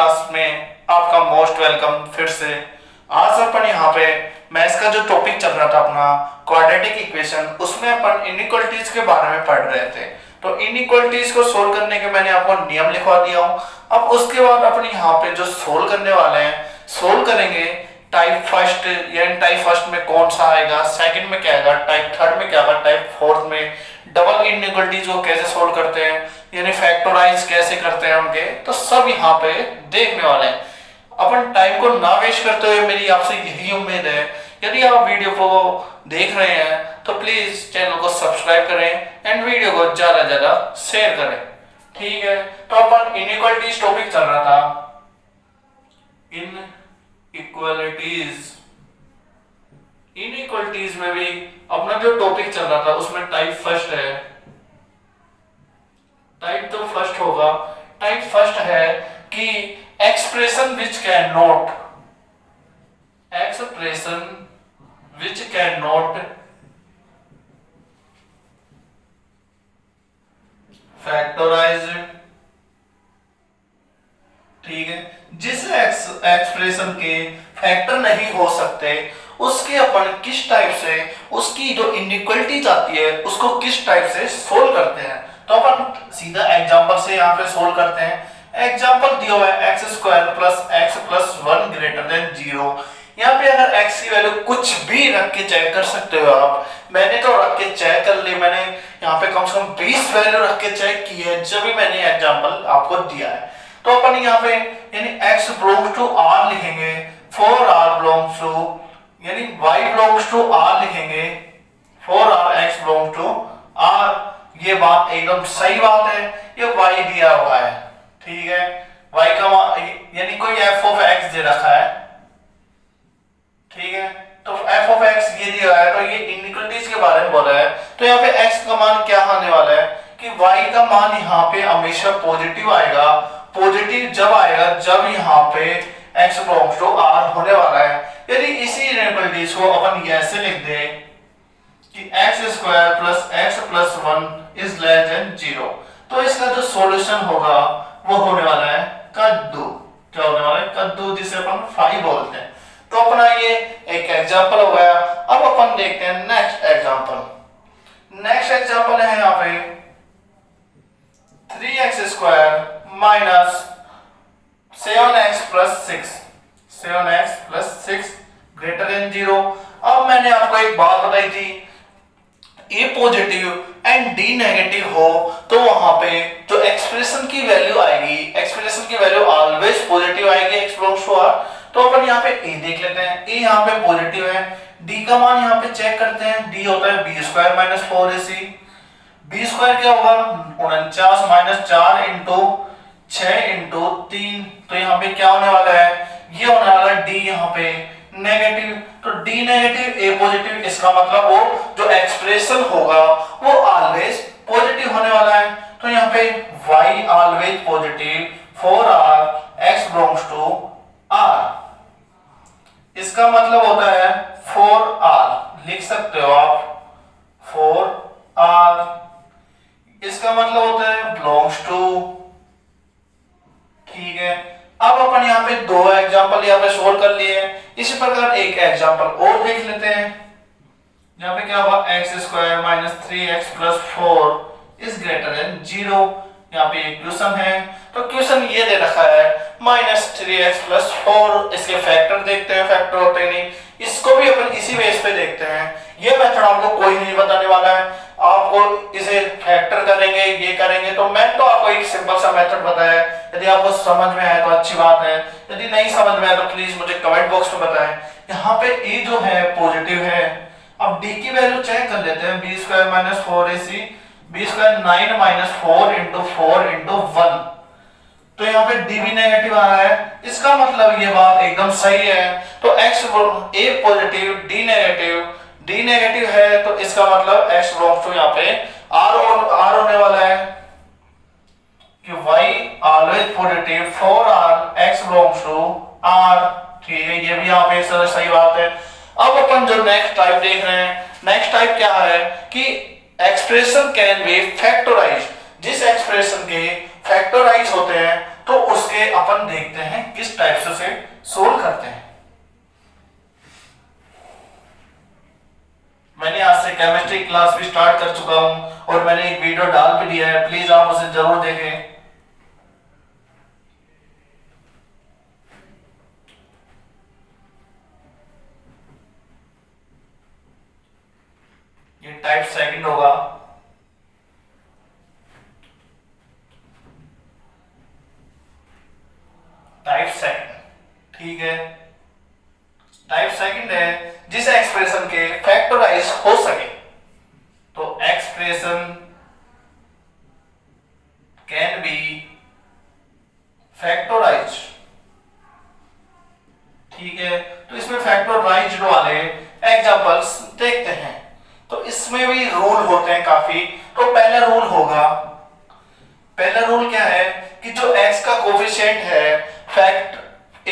Class में आपका most welcome फिर से। आज अपन यहाँ पे मैथ्स का जो टॉपिक चल रहा था अपना क्वाड्रेटिक इक्वेशन उसमें अपन इनइक्वालिटीज के बारे में पढ़ रहे थे। तो इनइक्वालिटीज को सोल्व करने के मैंने आपको नियम लिखवा दिया हूँ। अब उसके बाद अपन यहाँ पे जो सोल्व करने वाले हैं सोल्व करेंगे टाइप फ़र्स्ट यानी टाइप फ़र्स्ट में कौन सा आएगा सेकंड में क्या आएगा टाइप थर्ड में क्या आएगा टाइप फोर्थ में डबल इनइक्वालिटीज को कैसे सोल्व करते हैं। यानी फैक्टराइज कैसे करते हैं उनके? तो सब यहाँ पे देखने वाले हैं। अपन टाइम को ना वेस्ट करते हुए मेरी आपसे यही उम्मीद है, यदि आप वीडियो को देख रहे हैं तो प्लीज़ चैनल को सब्सक्राइब करें एंड वीडियो को ज़्यादा ज़्यादा शेयर करें। ठीक है? तो अपन इनइक्वालिटीज टॉपिक चल रहा था। इन इक्वालिटीज इनइक्वालिटीज में भी अपना जो टॉपिक चल रहा था, उसमें टाइप फ़र्स्ट है। टाइप तो फ़र्स्ट होगा। टाइप फ़र्स्ट है कि expression which can not expression which can not factorise ठीक है? जिस एक्सप्रेशन के फैक्टर नहीं हो सकते, उसके अपन किस टाइप से, उसकी जो इनइक्वालिटीज आती है, उसको किस टाइप से सोल्व करते हैं? तो अपन सीधा एग्जांपल से यहाँ पे सोल्व करते हैं। एग्जांपल दिया हुआ है x square plus x plus one greater than zero यहाँ पे अगर x की वैल्यू कुछ भी रख के चेक कर सकते हो आप। मैंने तो रख के चेक कर ली, मैंने यहाँ पे कम से कम 20 वैल्यू रख के चेक की है, जब भी मैंने एग्जांपल आपको दिया है। तो अपन यहाँ पे, यानी x बिलोंग्स टू r लिखेंगे फॉर r बिलोंग्स टू यानी y बिलोंग्स टू r लिखेंगे for r x belongs to r ये बात एकदम सही बात है, ये y दिया हुआ है, ठीक है? Y का यानी कोई f ऑफ़ x दे रखा है, ठीक है? तो f ऑफ़ x ये दिया है तो ये इनइक्वालिटीज के बारे में बोल है। तो यहाँ पे x का मान क्या आने वाला है? कि y का मान यहाँ पे हमेशा पॉजिटिव आएगा। पॉजिटिव जब आएगा, जब यहाँ पे x बिलोंग्स टू r होने वाला है। यदि इसी इनइक्वालिटीज को अपन ऐसे लिख दे। कि x square plus x plus one is less than zero तो इसका जो सॉल्यूशन होगा, वो होने वाला है कद्दू। क्या होने वाला है? कद्दू, जिसे अपन फाइव बोलते हैं। तो अपना ये एक एग्जांपल हो गया। अब अपन देखते हैं नेक्स्ट एग्जांपल नेक्स्ट एग्जांपल है यहाँ पे three x square minus seven x plus six seven x plus six greater than zero अब मैंने आपको एक बात बताई थी। A positive and D negative हो तो वहाँ पे जो एक्सप्रेशन की वैल्यू आएगी एक्सप्रेशन की वैल्यू ऑलवेज पॉजिटिव आएगी एक्स बिलोंग्स टू तो अपन यहाँ पे ए देख लेते हैं। ए यहाँ पे पॉजिटिव है। डी का मान यहाँ पे चेक करते हैं। डी होता है b square minus four a c b square क्या होगा उनचास माइनस चार इंटू छ इंटू तीन। तो यहाँ पे क्या होने वाला है? ये होने वाला है डी यहाँ पे नेगेटिव तो डी नेगेटिव ए पॉजिटिव इसका मतलब वो जो एक्सप्रेशन होगा, वो ऑलवेज पॉजिटिव होने वाला है। तो यहाँ पे y always positive for R x belongs to R इसका मतलब होता है फोर आर लिख सकते हो आप? फोर आर इसका मतलब होता है बिलोंग्स टू ठीक है। अब अपन यहाँ पे दो एग्जांपल यहाँ पे सोल्व कर लिए इसी प्रकार एक एग्जांपल और देख लेते हैं। यहाँ पे क्या हुआ? X square minus three x plus four is greater than zero यहाँ पे एक क्वेश्चन है। तो क्वेश्चन ये दे रखा है minus three x plus four इसके फैक्टर देखते हैं फैक्टर होते नहीं। इसको भी अपन इसी बेस पे देखते हैं। ये मेथड आपको कोई नहीं बताने वाला है। आपको इसे फैक्टर करेंगे, ये करेंगे। तो मैं तो आपको एक सिंपल सा मेथड बताया यदि आपको समझ में आए तो अच्छी बात है। यदि नहीं समझ में आए तो प्लीज़ मुझे कमेंट बॉक्स में बताएँ। यहाँ पे ए जो है पॉजिटिव है। अब डी की वैल्यू चेक कर लेते हैं b square minus four a c b square nine minus four into four into one तो यहाँ पे डी भी नेगेटिव आ रहा है। इसका मतलब ये बात एकदम सही है। तो x a positive D negative D negative है तो इसका मतलब एक्स बिलोंग्स टू यहाँ पे आर आर होने वाला है। कि y always positive for R x belongs to r ठीक है, ये भी यहाँ पे सही बात है। अब अपन जो नेक्स्ट टाइप देख रहे हैं नेक्स्ट टाइप क्या है कि एक्सप्रेशन कैन बी फैक्टराइज जिस एक्सप्रेशन के फैक्टराइज होते हैं तो उसके अपन देखते हैं किस टाइप से उसे सोल्व करते हैं। मैंने आज से केमिस्ट्री क्लास भी स्टार्ट कर चुका हूँ और मैंने एक वीडियो डाल भी दिया है प्लीज़ आप उसे ज़रूर देखें ये टाइप सेकंड होगा। टाइप सेकंड ठीक है? टाइप सेकंड है, जिस एक्सप्रेशन के फैक्टराइज हो सके तो एक्सप्रेशन कैन बी फैक्टराइज ठीक है तो इसमें फैक्टराइज्ड वाले एग्जांपल्स देखते हैं तो इसमें भी रूल होते हैं काफ़ी तो पहला रूल होगा पहला रूल क्या है कि जो x का कोफिशिएंट है फैक्ट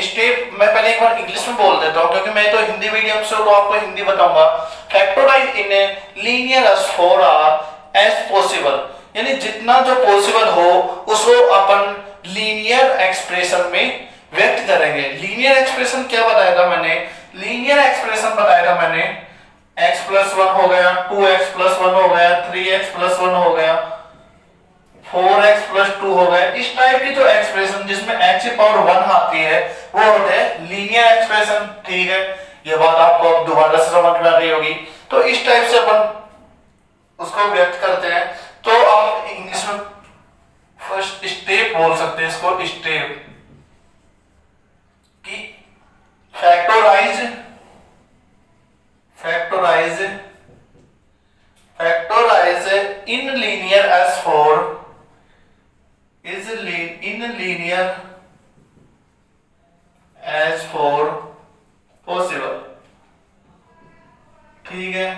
स्टेप मैं पहले एक बार इंग्लिश में बोल देता हूँ क्योंकि मैं तो हिंदी मीडियम से तो आपको हिंदी बताऊँगा factorise in a linear as far are as possible यानी जितना जो पॉसिबल हो उसको अपन लीनियर एक्सप्रेशन में व्यक्त करेंगे लीनियर एक्सप्रेशन क्या बताया था मैंने लीनियर एक्सप्रेशन बताया था मैंने x प्लस वन हो गया टू एक्स प्लस वन हो गया थ्री एक्स प्लस वन हो गया फोर एक्स प्लस टू हो गया इस टाइप की जो एक्सप्रेशन जिसमें x की पावर वन आती है वो होते हैं लीनियर एक्सप्रेशन ठीक है ये बात आपको अब दोबारा से समझ में आ रही होगी तो इस टाइप से अपन उसको व्यक्त करते हैं तो आप इंग्लिश में फ़र्स्ट स्टेप बोल सकते हैं इसको स्टेप कि factorise factorise factorise in linear as far is in linear as far possible ठीक है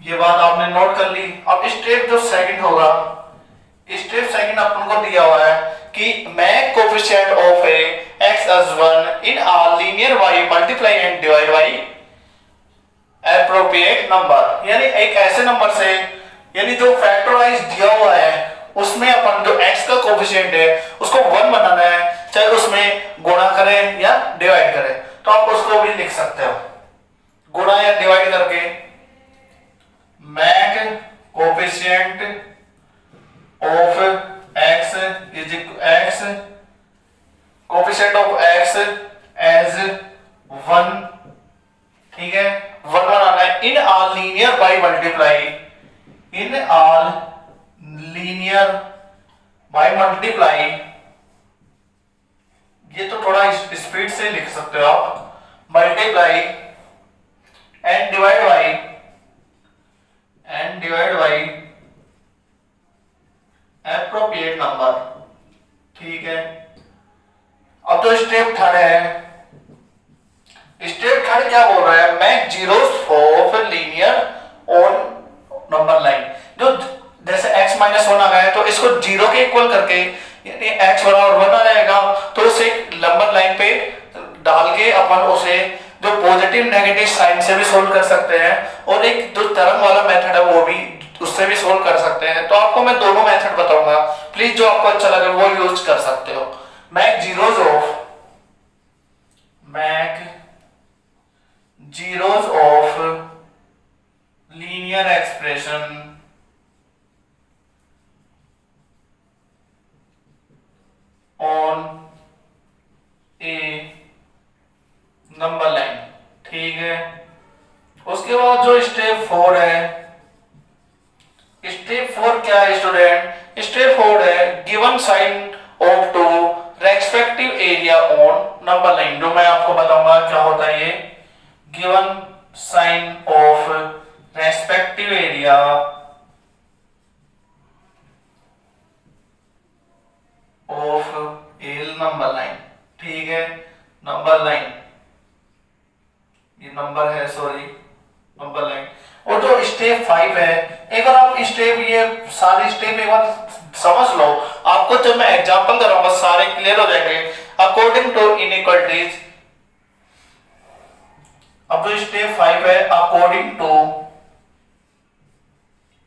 ये बात आपने नोट कर ली अब स्टेप जो सेकंड होगा स्टेप सेकंड अपन को दिया हुआ है कि मैं coefficient of a x as 1 in R linear y multiply and divide by appropriate number यानी एक ऐसे नंबर से यानी जो फैक्टराइज दिया हुआ है उसमें अपन जो x का कोफिशिएंट है उसको वन बनाना है चाहे उसमें गुणा करें या डिवाइड करें तो आप उसको भी लिख सकते हो गुणा या डिवाइड करके make coefficient of x is x coefficient of x as one ठीक है वन बनाना है in all linear by multiply in all linear by multiply ये तो थोड़ा स्पीड से लिख सकते हो आप। Multiply and divide by and divide by appropriate number ठीक है। अब तो स्टेप थर्ड है। स्टेप थर्ड क्या बोल रहा है? मैं zero of linear on number line जो जैसे x माइनस वन आ गया है तो इसको ज़ीरो के इक्वल करके, यानी x बराबर वन आ जाएगा। तो उसे नंबर लाइन पे डाल के अपन उसे जो पॉजिटिव नेगेटिव साइन से भी सोल्व कर सकते हैं और एक जो तरंग वाला मेथड है वो भी उससे भी सोल्व कर सकते हैं। तो आपको मैं दोनों मेथड बताऊँगा। प्लीज़ जो आपको अच्छा लगे वो यूज़ कर सकते हो। Mark zeros of mark zeros of linear expression on a number line ठीक है? उसके बाद जो स्टेप फोर है स्टेप फोर क्या है स्टूडेंट स्टेप फोर है given sign of to respective area on number line जो मैं आपको बताऊँगा, क्या होता है ये? Given sign of respective area of L number line ठीक है नंबर लाइन ये नंबर है सॉरी नंबर लाइन और जो स्टेप फाइव है, एक बार आप स्टेप ये सारे स्टेप एक बार समझ लो। आपको जब मैं एग्जांपल कराऊँगा सारे क्लियर हो जाएँगे। अकॉर्डिंग टू इनइक्वालिटीज अब जो स्टेप फाइव है according to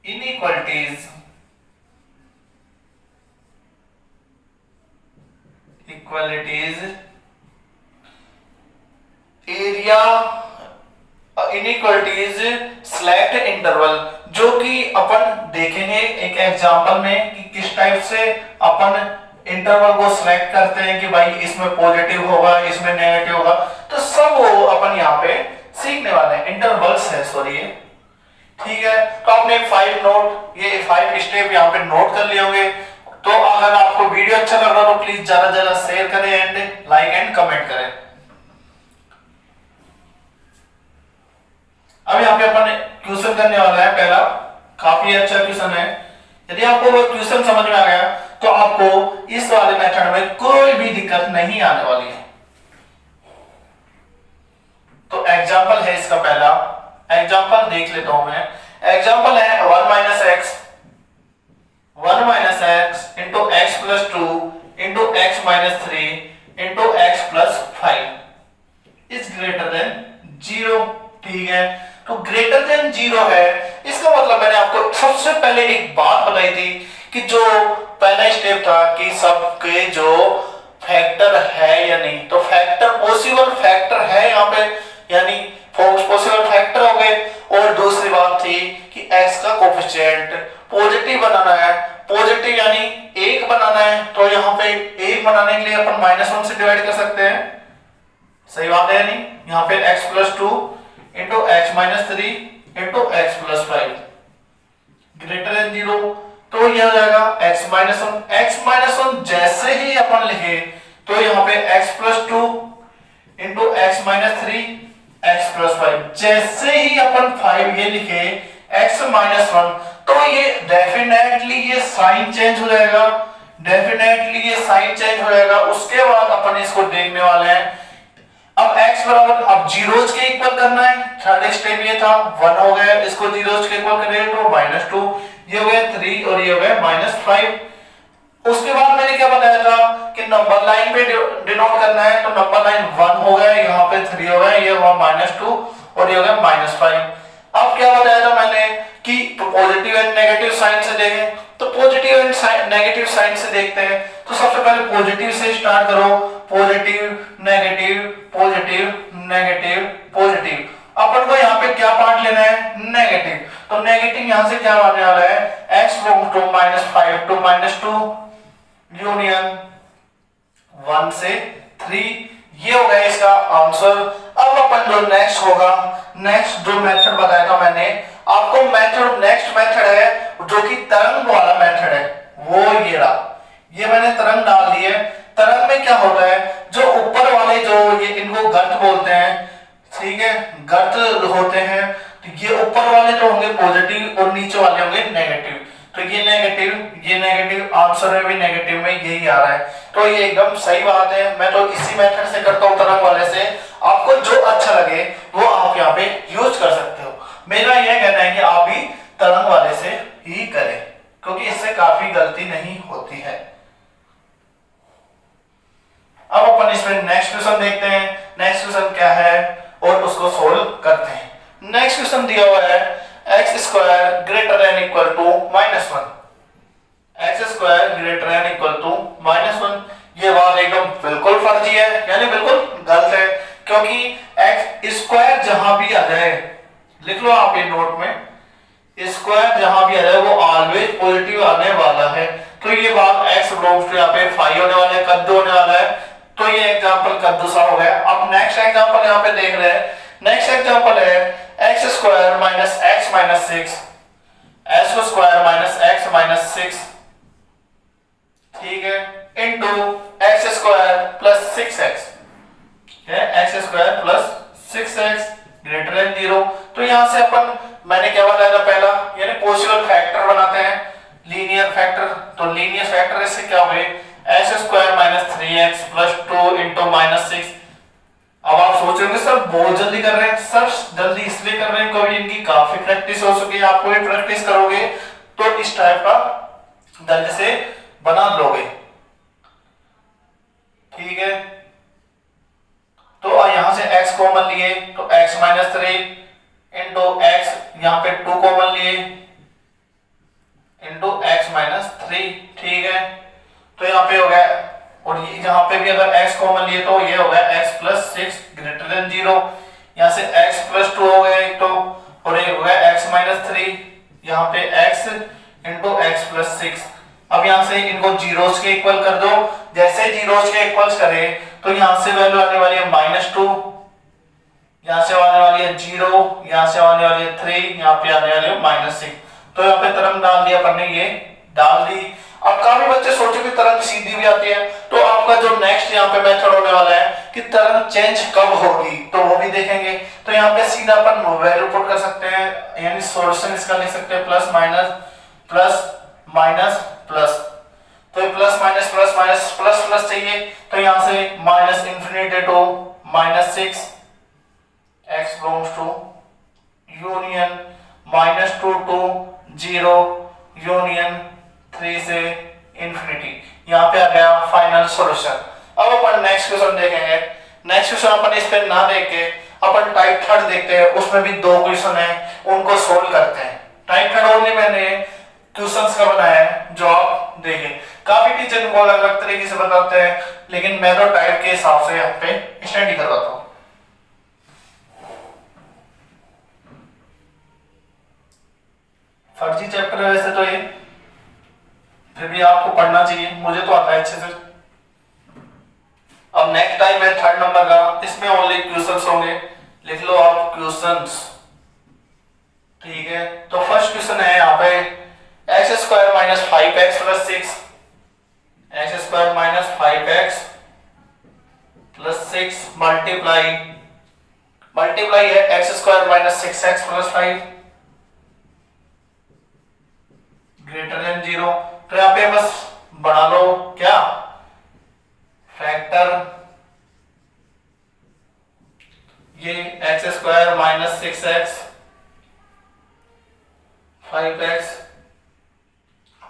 inequalities equalities area inequalities select interval जो कि अपन देखेंगे एक एग्जांपल में कि किस टाइप से अपन इंटरवल को सिलेक्ट करते हैं कि भाई इसमें पॉजिटिव होगा, इसमें नेगेटिव होगा। तो सब वो अपन यहाँ पे सीखने वाले हैं। इंटरवल्स है सॉरी ठीक है? तो आपने फाइव नोट ये फाइव स्टेप यहाँ पे नोट कर लिए होंगे। तो अगर आपको वीडियो अच्छा लग रहा तो प्लीज़ ज़्यादा ज़्यादा शेयर करें एंड लाइक एंड कमेंट करें। अब यहाँ पे अपन क्वेश्चन करने वाला है पहला। काफ़ी अच्छा क्वेश्चन है। यदि आपको वो क्वेश्चन समझ में आ गया तो आपको इस वाले मेथड में कोई भी दिक्कत नहीं आने वाली है। तो एग्ज़ाम्पल है इसका पहला। एग्ज़ाम्पल देख लेता हूँ मैं। एग्ज़ाम्पल है one minus x one minus x into x plus two into x minus three into x plus five. Is greater than zero, ठीक है? तो ग्रेटर देन ज़ीरो है, इसका मतलब मैंने आपको सबसे पहले एक बात बताई थी कि जो पहला स्टेप था कि सबके जो फैक्टर है या नहीं। तो फैक्टर पॉसिबल फैक्टर है यहाँ पे, यानी पॉसिबल फैक्टर हो गए। और दूसरी बात थी कि एक्स का कोफिशिएंट पॉजिटिव बनाना है। पॉजिटिव यानी एक बनाना है तो यहाँ पे एक बनाने के लिए अपन माइनस वन से डिवाइड कर सकते हैं। सही बात है नहीं? यहाँ पे x plus two into x minus three into x plus five greater than zero तो यह हो जाएगा x minus one x minus one जैसे ही अपन लिखे तो यहाँ पे x plus two into x minus three x plus five जैसे ही अपन फाइव ये लिखे, x माइनस वन तो ये डेफिनेटली ये साइन चेंज हो जाएगा। डेफिनेटली ये साइन चेंज हो जाएगा। उसके बाद अपन इसको देखने वाले हैं। अब x बराबर, अब जीरोज के इक्वल करना है। थर्ड स्टेप ये था। वन हो गया। इसको जीरोज के इक्वल करेंगे तो माइनस टू ये हो गया थ्री और ये हो गया माइनस फाइव उसके बाद मैंने क्या बताया था कि नंबर लाइन पे डिनोट करना है। तो नंबर लाइन वन हो गया। यहाँ पे थ्री हो गया। ये हुआ माइनस टू और ये हो गया माइनस फाइव अब क्या बताया था मैंने कि पॉजिटिव एंड नेगेटिव साइन से देखें तो पॉजिटिव एंड नेगेटिव साइन से देखते हैं। तो सबसे पहले पॉजिटिव से स्टार्ट करो। Positive negative positive negative positive अपन को यहाँ पे क्या पार्ट लेना है? नेगेटिव तो नेगेटिव यहाँ से क्या आने वाला है? X to minus five to minus two union one से थ्री ये हो गया इसका आंसर अब अपन जो नेक्स्ट होगा नेक्स्ट जो मेथड बताया था मैंने, आपको मेथड नेक्स्ट मेथड है, जो कि तरंग वाला मेथड है, वो ये रहा। ये मैंने तरंग डाल दी है। तरंग में क्या होता है, जो ऊपर वाले जो ये इनको गर्त बोलते हैं, ठीक है, गर्त होते हैं तो ये ऊपर वाले जो होंगे पॉजिटिव और नीचे वाले होंगे नेगेटिव तो ये नेगेटिव ये नेगेटिव आंसर में भी नेगेटिव में यही आ रहा है। तो ये एकदम सही बात है। मैं तो इसी मेथड से करता हूँ तरंग वाले से। आपको जो अच्छा लगे, वो आप यहाँ पे यूज़ कर सकते हो। मेरा यह कहना है कि आप भी तरंग वाले से ही करें, क्योंकि इससे काफ़ी गलती नहीं होती है। अब अपन इसमें नेक्स्ट क्वेश्चन देखते हैं। नेक्स्ट क्वेश्चन क्या है? और उसको सोल्व करते हैं। नेक्स्ट क्वेश्चन दिया हुआ है x square greater and equal to minus one x square greater and equal to minus one ये बात एकदम बिल्कुल फर्जी है। यानी बिल्कुल गलत है। क्योंकि एक्स स्क्वायर जहाँ भी आ जाए, लिख लो आप ये नोट में स्क्वायर जहाँ भी आ जाए, वो ऑलवेज पॉजिटिव आने वाला है। तो ये बात एक्स बिलोंग्स टू यहाँ पे फाइव होने वाला है, कद्दू होने वाला है। तो ये एग्ज़ाम्पल कद्दू सा हो गया। अब नेक्स्ट एग्ज़ाम्पल यहाँ पे देख रहे हैं। नेक्स्ट एग्ज़ाम्पल है x square minus x minus six x square minus x minus six ठीक है? Into x square plus six x x square plus six x greater than zero तो यहाँ से अपन, मैंने क्या बताया था पहला? यानी पॉसिबल फैक्टर बनाते हैं। लीनियर फैक्टर तो लीनियर फैक्टर इससे क्या हुए x square minus three x plus two into minus six अब आप सोचोगे सर बहुत जल्दी कर रहे हैं। सर, जल्दी इसलिए कर रहे हैं, क्योंकि इनकी काफ़ी प्रैक्टिस हो चुकी है। आपको भी प्रैक्टिस करोगे तो इस टाइप का जल्दी से बना लोगे। ठीक है? तो यहाँ से x कॉमन लिए तो x minus three into x यहाँ पे टू कॉमन लिए इंटू एक्स माइनस थ्री ठीक है? तो यहाँ पे हो गया, और यहाँ यहाँ पे भी अगर x कॉमन लिए तो ये हो गया x plus six greater than zero यहाँ से x प्लस टू हो गया एक तो और एक हो गया x माइनस थ्री यहाँ पे x into x plus six अब यहाँ से इनको जीरोस के इक्वल कर दो. जैसे जीरोस के इक्वल्स करें तो यहाँ से वैल्यू आने वाली है माइनस टू यहाँ से आने वाली है ज़ीरो यहाँ से आने वाली है थ्री यहाँ पे आने वाली है माइनस सिक्स तो यहाँ पे तरंग डाल दिया अपन ने, ये डाल दी. अब काफ़ी बच्चे सोचे कि तरंग सीधी भी आती है। तो आपका जो नेक्स्ट यहाँ पे मेथड होने वाला है कि तरंग चेंज कब होगी तो वो भी देखेंगे। तो यहाँ पे सीधा अपन वैल्यू पुट कर सकते हैं, यानी सोल्यूशन इसका लिख सकते हैं plus minus plus minus plus तो plus minus plus minus plus plus चाहिए। तो यहाँ से minus infinity to minus six x belongs to union minus two to zero union three से इंफिनिटी यहाँ पे आ गया फाइनल सॉल्यूशन अब अपन नेक्स्ट क्वेश्चन देखेंगे. नेक्स्ट क्वेश्चन अपन इस पे ना देख के अपन टाइप थर्ड देखते हैं, उसमें भी दो क्वेश्चन है, उनको सोल्व करते हैं. टाइप थर्ड ओनली मैंने क्वेश्चंस का बनाया है, जो आप देखें. काफ़ी टीचर इनको अलग अलग तरीके से बताते हैं, लेकिन मैं तो टाइप के हिसाब से यहाँ पे स्टडी करवाता हूँ. फर्जी चैप्टर वैसे तो ये. फिर भी आपको पढ़ना चाहिए। मुझे तो आता है अच्छे से। अब नेक्स्ट टाइम है थर्ड नंबर का, इसमें ओनली क्वेश्चंस होंगे। लिख लो आप क्वेश्चंस ठीक है? तो फ़र्स्ट क्वेश्चन है यहाँ पे। X square minus five x plus six x square minus five x plus six multiply multiply है x square minus six x plus five greater than zero तो यहाँ पे बस बढ़ा लो, क्या? फैक्टर ये x square minus six x five x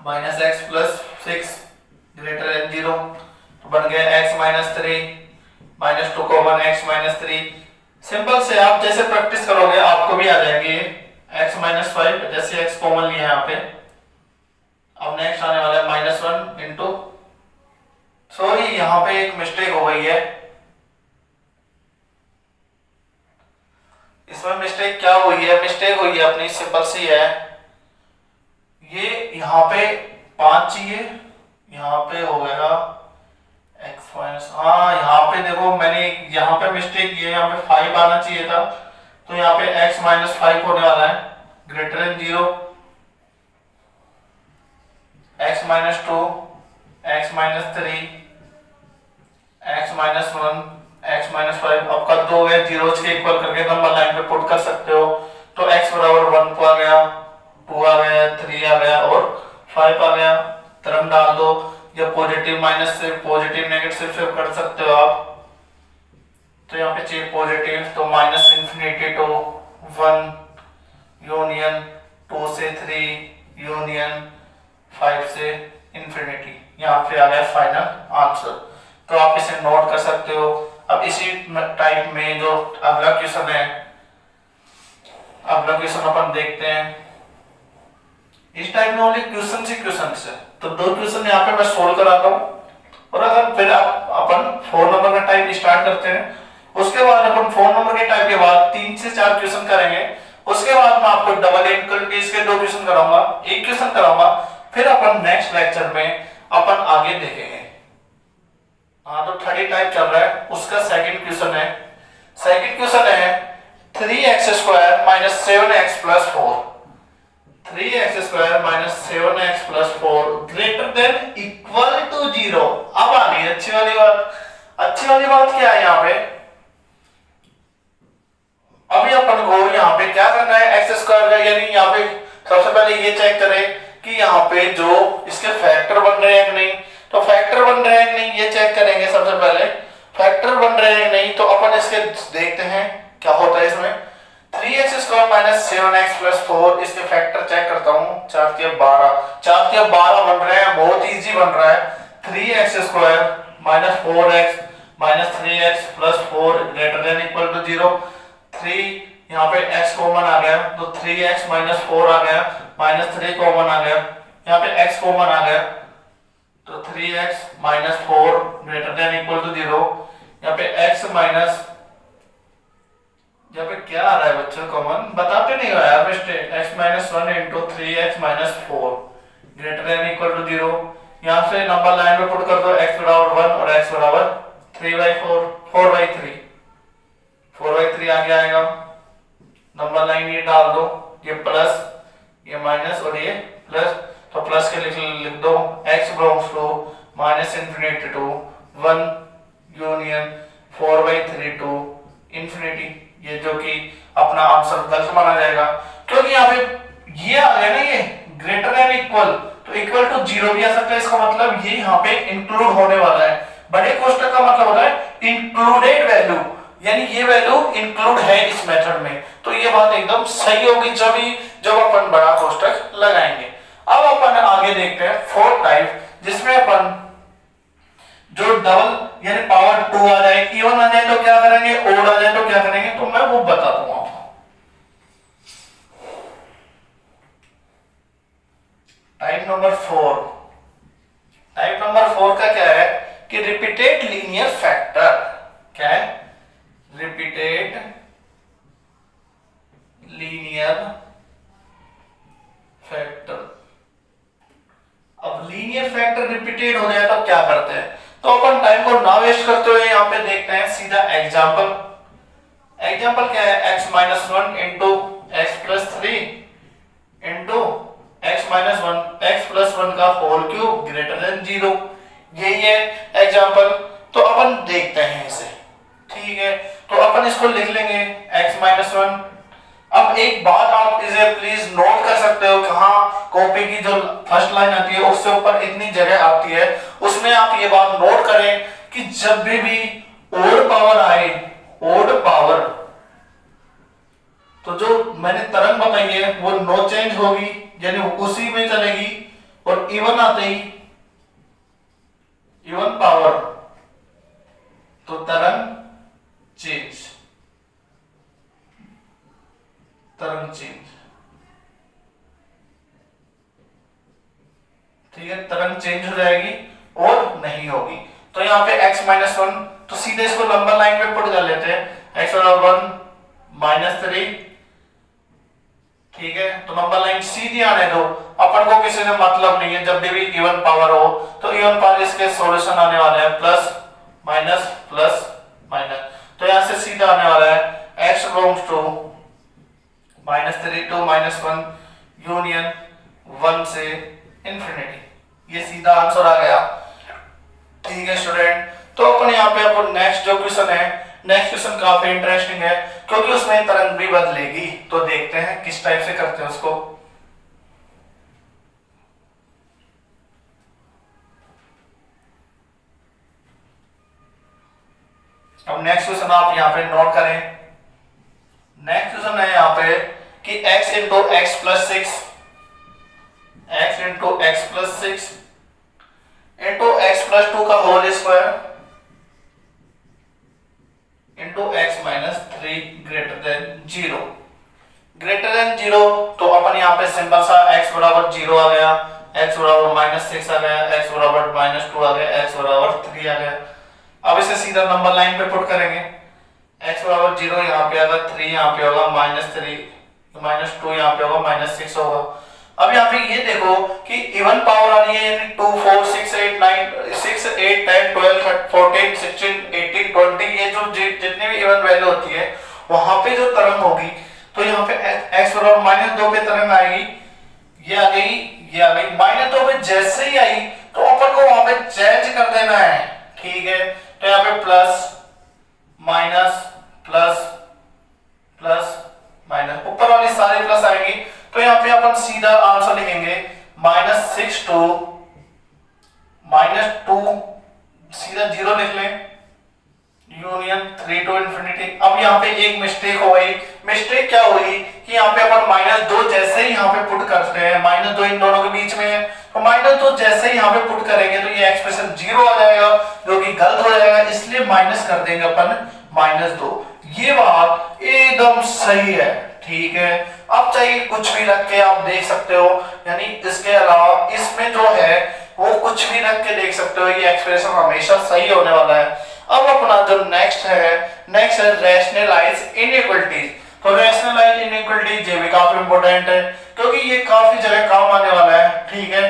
minus x plus six greater than zero बन गया x minus three minus two common x minus three simple से आप जैसे प्रैक्टिस करोगे, आपको भी आ जाएँगे एक्स माइनस फाइव जैसे एक्स कॉमन लिया यहाँ पे अब नेक्स्ट आने वाला है माइनस वन इंटू सॉरी यहाँ पे एक मिस्टेक हो गई है। इसमें मिस्टेक क्या हुई है? मिस्टेक हुई है अपनी सिंपल सी है। ये यहाँ पे पाँच चाहिए। यहाँ पे हो गया एक्स माइनस हाँ यहाँ पे देखो मैंने यहाँ पे मिस्टेक की है। यहाँ पे फाइव आना चाहिए था। तो यहाँ पे एक्स माइनस फाइव होने वाला है। Greater than zero x minus two x minus three x minus one x minus five कर दो ज़ीरो के इक्वल करके नंबर लाइन पे पुट कर सकते हो। तो एक्स बराबर वन को आ गया टू आ गया थ्री आ गया और फाइव आ गया। तरंग डाल दो। या पॉजिटिव माइनस से पॉजिटिव नेगेटिव से कर सकते हो आप। तो यहाँ पे चाहिए पॉजिटिव तो minus infinity to one union two से थ्री यूनियन फाइव से इंफिनिटी यहाँ पे आ गया फाइनल आंसर तो आप इसे नोट कर सकते हो। अब इसी टाइप में जो अगला क्वेश्चन है, अगला क्वेश्चन अपन देखते हैं। इस टाइप में ओनली क्वेश्चन से क्वेश्चन से तो दो क्वेश्चन यहाँ पे मैं सोल्व कराता हूँ। और अगर फिर आप, अपन फोर नंबर का टाइप स्टार्ट करते हैं, उसके बाद अपन फोर नंबर के टाइप के बाद तीन से चार क्वेश्चन करेंगे। उसके बाद मैं आपको डबल इनकल्टीज के दो क्वेश्चन कराऊँगा, एक क्वेश्चन कराऊँगा। फिर अपन नेक्स्ट लेक्चर में अपन आगे देखेंगे। हाँ तो थर्टी टाइप चल रहा है। उसका सेकंड क्वेश्चन है। सेकंड क्वेश्चन है three x square minus seven x plus four three x square minus seven x plus four greater than equal to zero अब आ गई अच्छी वाली बात। अच्छी वाली बात क्या है यहाँ पे? अभी अपन को यहाँ पे क्या करना है? एक्स स्क्वायर का, यानी यहाँ पे सबसे पहले ये चेक करें कि यहाँ पे जो इसके फैक्टर बन रहे हैं कि नहीं। तो फैक्टर बन रहे हैं नहीं, ये चेक करेंगे सबसे पहले। फैक्टर बन रहे हैं नहीं तो अपन इसके देखते हैं क्या होता है इसमें। Three x square minus seven x plus four इसके फैक्टर चेक करता हूँ। चार के बारह, चार के बारह बन रहे हैं, बहुत इजी बन रहा है। Three x square minus four x minus three x plus four greater than equal to zero three यहाँ पे x कॉमन आ गया तो 3x माइनस फोर आ गया माइनस थ्री कॉमन आ गया। यहाँ पे x कॉमन आ गया। तो three x minus four greater than equal to zero यहाँ पे एक्स माइनस यहाँ पे क्या आ रहा है बच्चों कॉमन बताते नहीं हो यार x minus one into three x minus four greater than equal to zero यहाँ से नंबर लाइन में पुट कर दो एक्स बराबर वन और एक्स बराबर three by four four by three four by three आगे आएगा। नंबर लाइन ये डाल दो, ये प्लस ये माइनस और ये प्लस तो प्लस के लिख लिख दो x belongs to minus infinity to one union four by three to infinity ये जो कि अपना आंसर गलत माना जाएगा। क्योंकि यहाँ पे ये आ गया ना ये ग्रेटर देन इक्वल तो इक्वल टू ज़ीरो भी आ सकता है। इसका मतलब ये यहाँ पे इंक्लूड होने वाला है। बड़े कोष्टक का मतलब होता है इंक्लूडेड वैल्यू यानी ये वैल्यू इंक्लूड है इस मेथड में। तो ये बात एकदम सही होगी जब ही, जब अपन बड़ा कोष्टक लगाएँगे। अब अपन आगे देखते हैं फोर्थ टाइप जिसमें अपन जो डबल यानी पावर टू आ जाए इवन आ जाए तो क्या करेंगे? ओड आ जाए तो क्या करेंगे? तो मैं वो बता दूँगा type number four type number four का क्या है? कि रिपीटेड लीनियर फैक्टर क्या है? रिपीटेड लीनियर फैक्टर अब लीनियर फैक्टर रिपीटेड हो जाए तो क्या करते हैं? तो अपन टाइम को ना वेस्ट करते हुए यहाँ पे देखते हैं सीधा एग्जांपल एग्जांपल क्या है? X minus one into x plus three into x minus one x plus one का whole cube greater than zero यही है एग्जांपल तो अपन देखते हैं इसे। ठीक है? तो अपन इसको लिख लेंगे। एक्स माइनस वन अब एक बात आप इसे प्लीज़ नोट कर सकते हो, कहा कॉपी की जो फ़र्स्ट लाइन आती है, उससे ऊपर इतनी जगह आती है, उसमें आप ये बात नोट करें कि जब भी भी ओड पावर आए ओड पावर तो जो मैंने तरंग बताई है, वो नो चेंज होगी, यानी उसी में चलेगी, और इवन आते ही इवन पावर तो तरंग चेंज तरंग चेंज। ठीक है, तरंग चेंज हो जाएगी और नहीं होगी। तो यहाँ पे x माइनस वन तो सीधे इसको नंबर लाइन पे पुट कर लेते हैं। बराबर वन माइनस थ्री ठीक है तो नंबर लाइन सीधी आने दो। अपन को किसी से मतलब नहीं है, जब भी इवन पावर हो तो इवन पावर इसके सॉल्यूशन आने वाले हैं प्लस माइनस प्लस माइनस तो यहाँ से सीधा आने वाला है, x belongs to minus three to minus one union one से इंफिनिटी ये सीधा आंसर आ गया। ठीक है स्टूडेंट तो अपन यहाँ पे अपन नेक्स्ट जो क्वेश्चन है नेक्स्ट क्वेश्चन काफ़ी इंटरेस्टिंग है, क्योंकि उसमें तरंग भी बदलेगी। तो देखते हैं किस टाइप से करते हैं उसको। अब नेक्स्ट क्वेश्चन आप यहाँ पे नोट करें नेक्स्ट क्वेश्चन है यहाँ पे कि x into x plus six x into x plus six into x plus two का whole square into x minus three greater than zero greater than zero तो अपन यहाँ पे सिंपल सा x बराबर ज़ीरो आ गया, x बराबर माइनस सिक्स आ गया, x बराबर माइनस टू आ गया, x बराबर थ्री आ गया। अब इसे सीधा नंबर लाइन पे पुट करेंगे। x बराबर ज़ीरो यहाँ पे आएगा थ्री यहाँ पे होगा माइनस थ्री माइनस टू यहाँ पे होगा माइनस सिक्स होगा। अब यहाँ पे ये देखो कि इवन पावर आ रही है two four six eight nine six eight ten twelve fourteen sixteen eighteen twenty ये जो जितनी भी इवन वैल्यू होती है, वहाँ पे जो तरंग होगी तो यहाँ पे एक्स बराबर माइनस दो पे तरंग आएगी, ये आ गई, ये आ गई। माइनस दो पे जैसे ही आई तो अपन को वहाँ पे चेंज कर देना है। ठीक है? तो यहाँ पे plus minus plus plus minus ऊपर वाली सारी प्लस आएँगी। तो यहाँ पे अपन सीधा आंसर लिखेंगे, minus six to, minus two, सीधा ज़ीरो लिख लें। यूनियन थ्री टू इंफिनिटी अब यहाँ पे एक मिस्टेक हो गई। मिस्टेक क्या हुई कि यहाँ पे अपन माइनस दो जैसे ही यहाँ पे पुट करते हैं। माइनस दो इन दोनों के बीच में है। तो माइनस दो जैसे ही यहाँ पे पुट करेंगे तो ये एक्सप्रेशन ज़ीरो आ जाएगा, जो कि गलत हो जाएगा। इसलिए माइनस कर देंगे अपन माइनस दो। ये बात एकदम सही है, ठीक है? अब चाहिए कुछ भी रख के आप देख सकते हो, यानी इसके अलावा इसमें जो है, वो कुछ भी रख के देख सकते हो, ये एक्सप्रेशन हमेशा सही होने वाला है। अब अपना जो नेक्स्ट है नेक्स्ट है रैशनलाइज इनइक्वलिटीज तो रैशनलाइज इनइक्वलिटीज ये भी काफ़ी इंपॉर्टेंट है, क्योंकि ये काफ़ी जगह काम आने वाला है, ठीक है?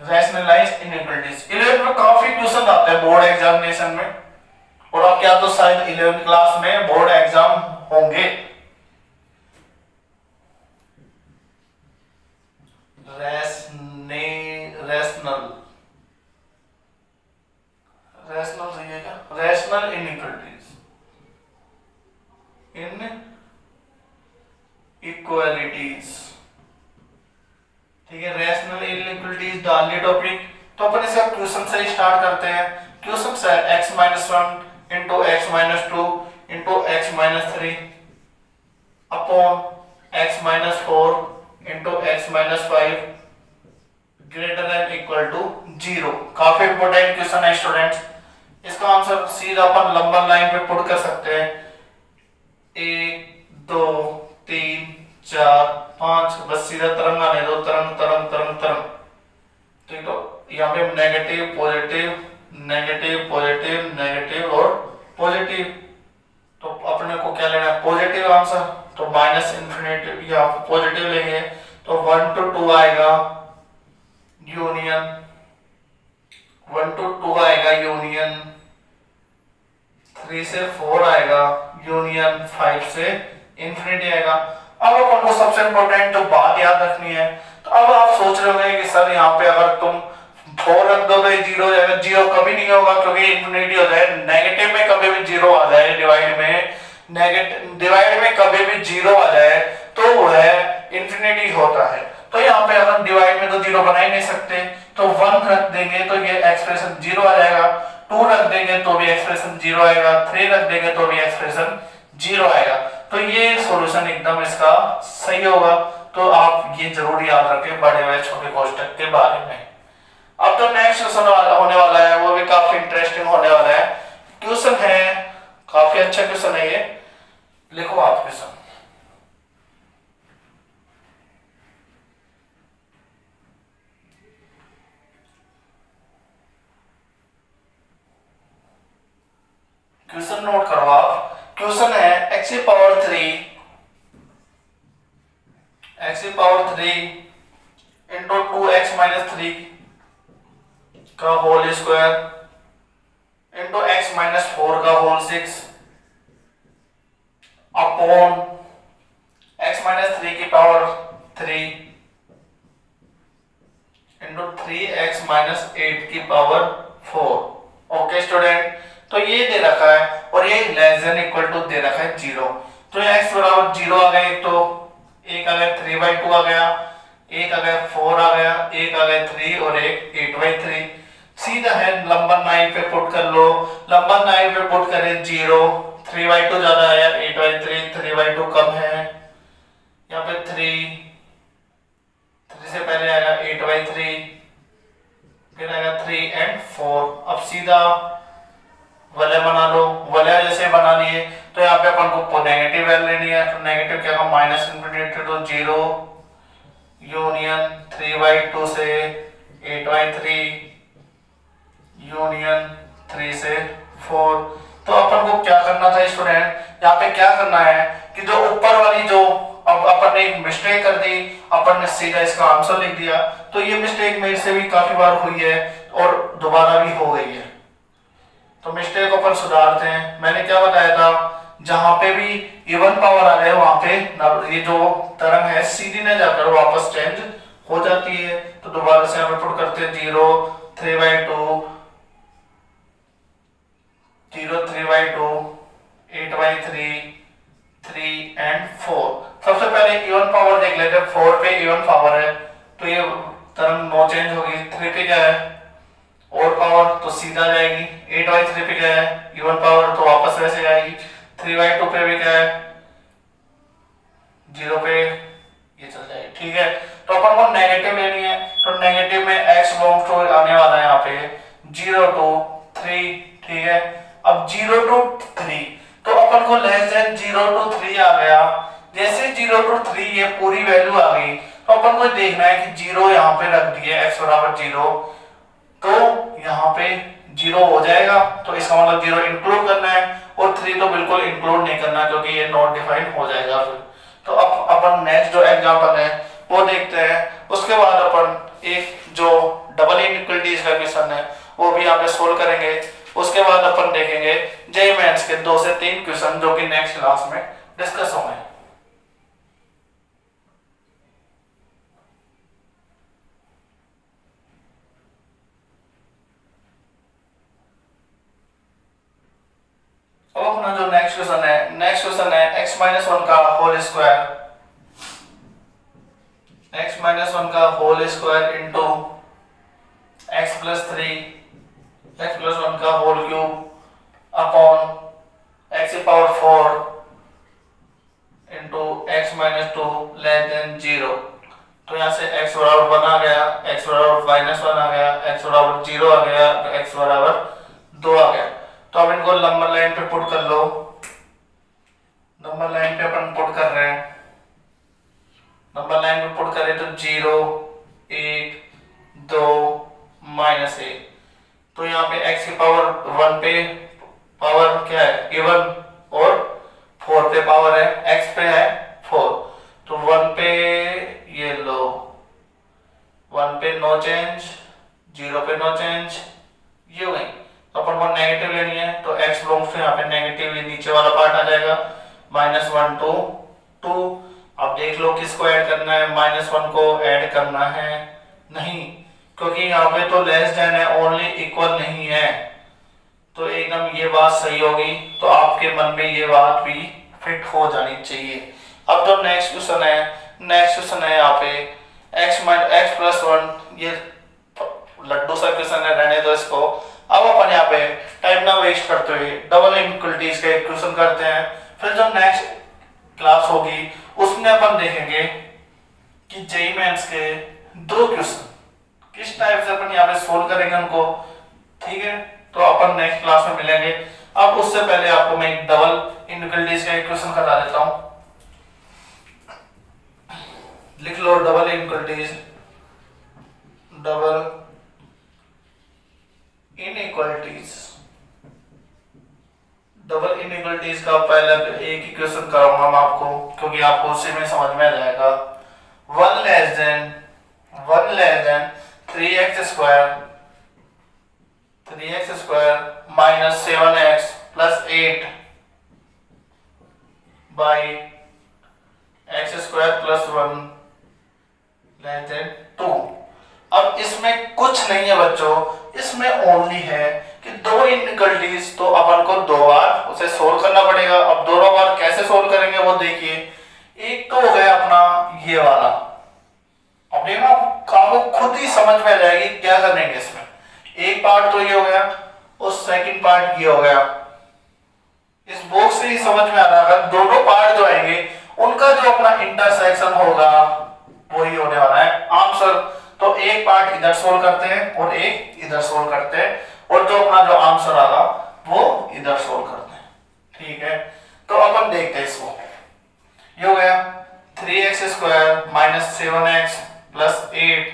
रैशनलाइज इनइक्वलिटीज इलेवेंथ में काफ़ी क्वेश्चन आते हैं बोर्ड एग्जामिनेशन में। और अब क्या तो शायद इलेवेंथ क्लास में बोर्ड एग्ज़ाम होंगे। रैशने रैशनल रैशनल इन इक्वालिटीज ठीक है रैशनल इनइक्वलिटीज डाल टॉपिक तो अपन इसे क्वेश्चन से स्टार्ट करते हैं। क्वेश्चन से x minus one into x minus two into x minus three upon x minus four into x minus five greater than equal to zero काफ़ी इंपोर्टेंट क्वेश्चन है students इसका answer सीधा अपन लंबा लाइन पे पुट कर सकते हैं। एक, दो, तीन, चार, पाँच। बस सीधा तरंग आने दो। तरंग तरंग तरंग तरंग। ठीक तो यहाँ पे negative positive negative positive negative और पॉजिटिव तो अपने को क्या लेना है? पॉजिटिव आंसर तो माइनस इंफिनिटी या पॉजिटिव लेंगे तो वन टू टू आएगा यूनियन वन टू टू आएगा यूनियन थ्री से फोर आएगा यूनियन फाइव से इंफिनिटी आएगा. अब अपन को सबसे इंपॉर्टेंट जो बात याद रखनी है तो अब आप सोच रहे होंगे कि सर, यहाँ पे अगर तुम फोर रख दो तो ज़ीरो जाएगा ज़ीरो कभी नहीं होगा, क्योंकि इंफिनिटी हो जाए नेगेटिव में कभी भी ज़ीरो आ जाए डिवाइड में नेगेटिव डिवाइड में कभी भी ज़ीरो आ जाए तो वह इंफिनिटी होता है। तो यहाँ पे अगर डिवाइड में तो ज़ीरो बना ही नहीं सकते। तो वन रख देंगे तो ये एक्सप्रेशन ज़ीरो आ जाएगा। टू रख देंगे तो भी एक्सप्रेशन ज़ीरो आएगा। थ्री रख देंगे तो भी एक्सप्रेशन ज़ीरो आएगा। तो ये सॉल्यूशन एकदम इसका सही होगा। तो आप ये ज़रूर याद रखें बड़े हुए छोटे कोष्टक के बारे में। अब तो नेक्स्ट क्वेश्चन होने वाला है, वो भी काफ़ी इंटरेस्टिंग होने वाला है। क्वेश्चन है, काफ़ी अच्छा क्वेश्चन है ये। लिखो आप क्वेश्चन क्वेश्चन नोट करो आप। क्वेश्चन है x power three x power three into two x minus three का whole square into x minus four का whole six upon x minus three की power three into three x minus eight की power four okay student तो ये दे रखा है और ये लेस देन इक्वल टू दे रखा है ज़ीरो तो x बराबर ज़ीरो आ गया तो। एक आ गया थ्री बाई टू आ गया। एक आ गया फोर आ गया। एक आ गया थ्री और एक एट बाई थ्री सीधा है नंबर नाइन पे पुट कर लो। नंबर नाइन पे पुट करें ज़ीरो थ्री बाई टू ज़्यादा आया eight by three three by two कम है। यहाँ पे थ्री थ्री से पहले आएगा एट बाई थ्री फिर आएगा थ्री एंड फोर अब सीधा वलय बना लो। वलय जैसे बना लिए तो यहाँ पे अपन को नेगेटिव वैल्यू लेनी है। तो नेगेटिव क्या होगा? माइनस इन्फिनिटी तो zero union three by two से eight by three union three से फोर तो अपन को क्या करना था स्टूडेंट यहाँ पे क्या करना है कि जो ऊपर वाली जो अब अपन ने एक मिस्टेक कर दी, अपन ने सीधा इसका आंसर लिख दिया। तो ये मिस्टेक मेरे से भी काफ़ी बार हुई है और दोबारा भी हो गई है। तो मिस्टेक अपन सुधारते हैं। मैंने क्या बताया था? जहाँ पे भी इवन पावर आ गए, वहाँ पे ये जो तरंग है, सीधी न जाकर वापस चेंज हो जाती है। तो दोबारा से यहाँ पुट करते हैं zero three by two zero three by two eight by three three and four सबसे पहले इवन पावर देख लेते हैं। फोर पे इवन पावर है। तो ये तरंग नो चेंज होगी। थ्री पे क्या है? और पावर तो सीधा जाएगी। एट बाई थ्री पे क्या है? इवन पावर तो वापस वैसे आएगी। थ्री बाई टू पे भी क्या है? ज़ीरो पे ये चल जाएगी। ठीक है? तो अपन को नेगेटिव लेनी है। तो नेगेटिव में एक्स बिलोंग्स टू आने वाला है यहाँ पे। ज़ीरो टू थ्री ठीक है? अब ज़ीरो टू थ्री तो अपन को less than zero to three आ गया। जैसे ज़ीरो टू थ्री ये पूरी वैल्यू आ गई तो अपन को देखना है कि ज़ीरो यहाँ पे रख दिए एक्स बराबर ज़ीरो। तो यहाँ पे ज़ीरो हो जाएगा तो इसका मतलब ज़ीरो इंक्लूड करना है, और थ्री तो बिल्कुल इंक्लूड नहीं करना, क्योंकि ये नॉट डिफाइंड हो जाएगा फिर। तो अब अपन नेक्स्ट जो एग्जांपल है, वो देखते हैं। उसके बाद अपन एक जो डबल इनइक्वलिटीज का क्वेश्चन है, वो भी यहाँ पे सोल्व करेंगे। उसके बाद अपन देखेंगे जे मैंस के दो से तीन क्वेश्चन जो कि नेक्स्ट क्लास में डिस्कस होंगे। अब अपना जो नेक्स्ट क्वेश्चन है नेक्स्ट क्वेश्चन है x माइनस वन का whole square x minus one का whole square into x plus three x plus one का whole cube upon x power four into x minus two less than zero तो यहाँ से x बराबर one आ गया, x बराबर minus one आ गया, x बराबर ज़ीरो आ गया तो x बराबर दो आ गया। तो अब इनको नंबर लाइन पे पुट कर लो। नंबर लाइन पे अपन पुट कर रहे हैं। नंबर लाइन पे पुट करें तो ज़ीरो एक दो माइनस एक तो यहाँ पे x की पावर वन पे पावर क्या है? इवन और फोर पे पावर है. x पे है फोर तो वन पे ये लो. वन पे नो चेंज ज़ीरो पे नो चेंज ये हो गई तो अपन को नेगेटिव लेनी है तो x बिलोंग्स टू यहाँ पे नेगेटिव नीचे वाला पार्ट आ जाएगा. माइनस वन टू टू अब देख लो किसको ऐड करना है? माइनस वन को ऐड करना है. नहीं. क्योंकि यहाँ पे तो लेस देन है ओनली इक्वल नहीं है। तो एकदम ये बात सही होगी तो आपके मन में ये बात भी फिट हो जानी चाहिए। अब जो नेक्स्ट क्वेश्चन है नेक्स्ट क्वेश्चन है यहाँ पे, x minus x plus one ये लड्डू सा क्वेश्चन है, रहने दो इसको। अब अपन यहाँ पे टाइम ना वेस्ट करते हुए डबल इनक्वलिटीज का क्वेश्चन करते हैं। फिर जब नेक्स्ट क्लास होगी, उसमें अपन देखेंगे कि जेई मेंस के दो क्वेश्चन किस टाइप से अपन यहाँ पे सोल्व करेंगे उनको? ठीक है? तो अपन नेक्स्ट क्लास में मिलेंगे। अब उससे पहले आपको मैं डबल इनक्वलिटीज का एक क्वेश्चन करा देता हूँ। लिख लो double inequalities double inequalities double inequalities का पहले एक इक्वेशन कराऊँगा मैं आपको, क्योंकि आपको उसी में समझ में आ जाएगा। One less than one less than three x square three x square minus seven x plus eight by x square plus one two अब इसमें कुछ नहीं है बच्चों, इसमें ओनली है कि दो इनइक्वलिटीज तो अपन को दो बार उसे सोल्व करना पड़ेगा। अब दोनों बार कैसे सोल्व करेंगे वो देखिए। एक तो हो गया अपना ये वाला। देखो आपको खुद ही समझ में आ जाएगी क्या करेंगे इसमें। एक पार्ट तो ये हो गया और सेकंड पार्ट ये हो गया। इस बॉक्स से ही समझ में आ रहा है दोनों पार्ट जो आएँगे, उनका जो अपना इंटरसेक्शन होगा, वही होने वाला है। आंसर तो एक पार्ट इधर सोल्व करते हैं और एक इधर सोल्व करते हैं। और जो अपना जो आंसर आगा वो इधर सोल्व करते हैं। ठीक है? तो अपन देखते हैं इसको। ये हो गया three x square minus seven x plus eight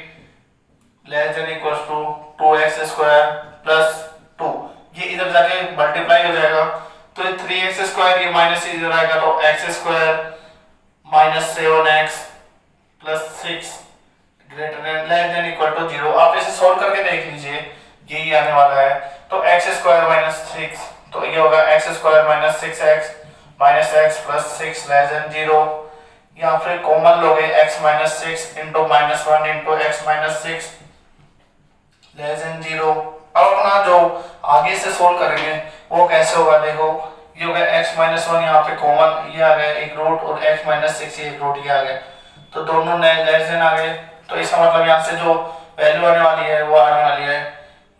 less than equal to two x square plus two ये इधर जाके मल्टीप्लाई हो जाएगा। तो थ्री एक्स स्क्वायर ये माइनस इधर आएगा तो x square minus seven x plus six greater than less than equal to zero आप इसे सॉल्व करके देख लीजिए। यही आने वाला है। तो एक्स स्क्वायर माइनस सिक्स तो ये होगा x square minus six x minus x plus six less than zero या फिर कॉमन लोगे x minus six into minus one into x minus six less than zero अब अपना जो आगे से सोल्व करेंगे, वो कैसे होगा देखो, ये हो गया x माइनस वन यहाँ पे कॉमन ये आ गया एक रूट और x माइनस सिक्स ये एक रूट ये आ गया। तो दोनों लेस देन आ गए। तो इसका मतलब यहाँ से जो वैल्यू आने वाली है, वो आने वाली है।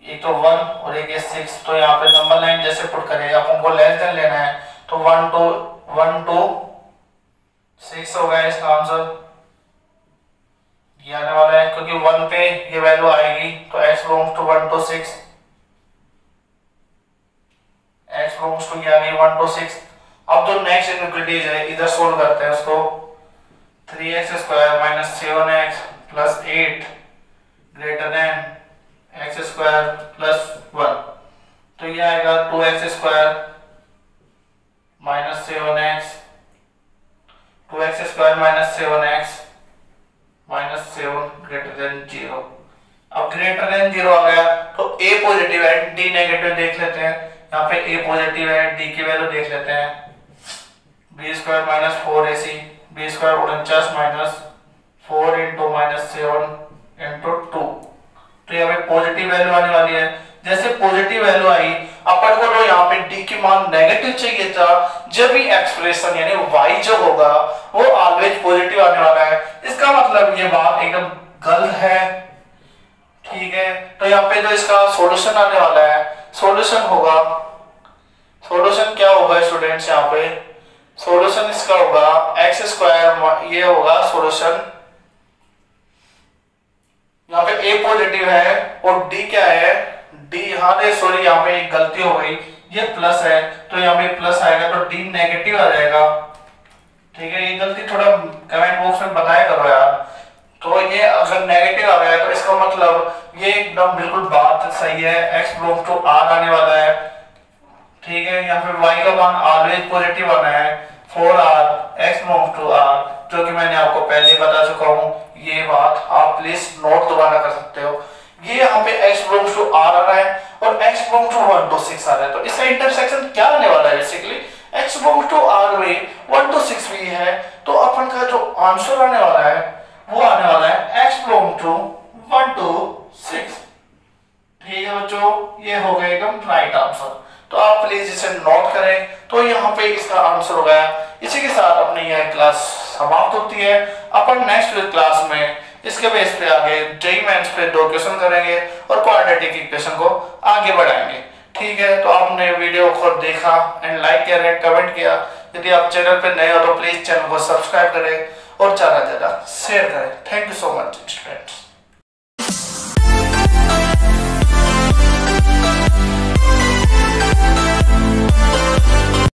एक तो वन और एक सिक्स तो यहाँ पे नंबर लाइन जैसे पुट करेगा अपन को लेस देन लेना है तो one two one two six हो गया इसका आंसर ये आने वाला है, क्योंकि वन पे ये वैल्यू आएगी तो x belongs to one two six x belongs to ये आ गई वन टू सिक्स अब जो नेक्स्ट इनइक्वालिटीज है, इधर सोल्व करते हैं उसको. Three x square minus seven x plus eight greater than x square plus one तो ये आएगा two x square minus seven x two x square minus seven x minus seven greater than zero. अब greater than zero आ गया तो A positive है D negative देख लेते हैं। यहाँ पे ए पॉजिटिव है डी की वैल्यू देख लेते हैं। B square minus four A C B square उनचास minus four into minus seven into two तो यहाँ पे पॉजिटिव वैल्यू आने वाली है। जैसे पॉजिटिव वैल्यू आई अपन को तो यहाँ पे डी की मान नेगेटिव चाहिए था, जब भी एक्सप्रेशन यानी y जो होगा, वो ऑलवेज पॉजिटिव आने वाला है। इसका मतलब ये बात एकदम गलत है। ठीक है तो यहाँ पे जो इसका सॉल्यूशन आने वाला है सॉल्यूशन होगा। सॉल्यूशन क्या होगा स्टूडेंट्स यहाँ पे? सॉल्यूशन इसका होगा एक्स स्क्वायर ये होगा सॉल्यूशन यहाँ पे ए पॉजिटिव है और डी क्या है? डी हाँ सॉरी यहाँ पे एक गलती हो गई। ये प्लस है तो यहाँ पे प्लस आएगा तो डी नेगेटिव आ जाएगा। ठीक है, ये गलती थोड़ा कमेंट बॉक्स में बताया करो यार। तो ये अगर नेगेटिव आ गया तो इसका मतलब ये एकदम बिल्कुल बात सही है एक्स बिलोंग टू आर आने वाला है। ठीक है, यहाँ पे y का मान ऑलवेज पॉजिटिव आना है। Four R x belong to R जो कि मैंने आपको पहले बता चुका हूँ, ये बात आप प्लीज़ नोट दोबारा कर सकते हो। ये यहाँ पे x बिलोंग्स टू r आ रहा है और x बिलोंग्स टू 1 टू 6 आ रहा है। तो इसका इंटरसेक्शन क्या आने वाला है basically x belongs to r में 1 टू 6 भी है तो अपन का जो आंसर आने वाला है, वो आने वाला है x बिलोंग टू 1 टू 6 ठीक है बच्चों, ये हो गया एकदम राइट आंसर तो आप प्लीज़ इसे नोट करें। तो यहाँ पे इसका आंसर हो गया। इसी के साथ अपनी यह क्लास समाप्त होती है। अपन नेक्स्ट क्लास में इसके बेस पे आगे जेई पे दो क्वेश्चन करेंगे और क्वाड्रेटिक इक्वेशन को आगे बढ़ाएँगे। ठीक है तो आपने वीडियो को देखा एंड लाइक किया रेड कमेंट किया। यदि आप चैनल पे नए हो तो प्लीज़ चैनल को सब्सक्राइब करें और ज़्यादा ज़्यादा शेयर करें। Thank you so much students